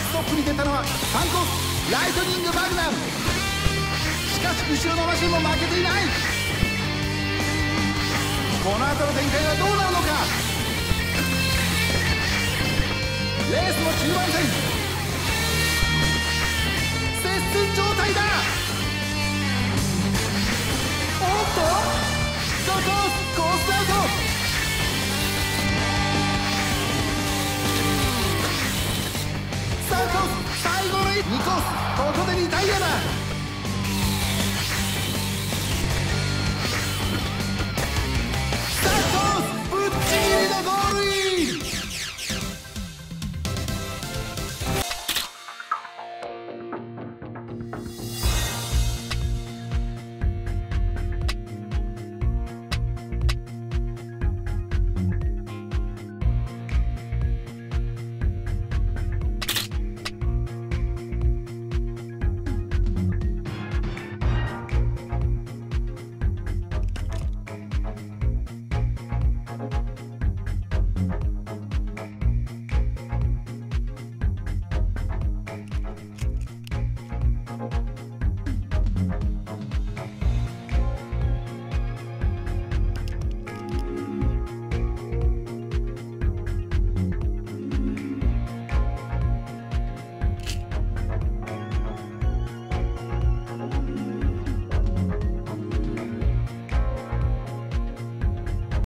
ずトップに出たのはサンコスライトニング・バグナム。しかし後ろのマシンも負けていない。この後の展開はどうなるのか。レースも中盤戦。サントス最後の2コースここで2タイアだ。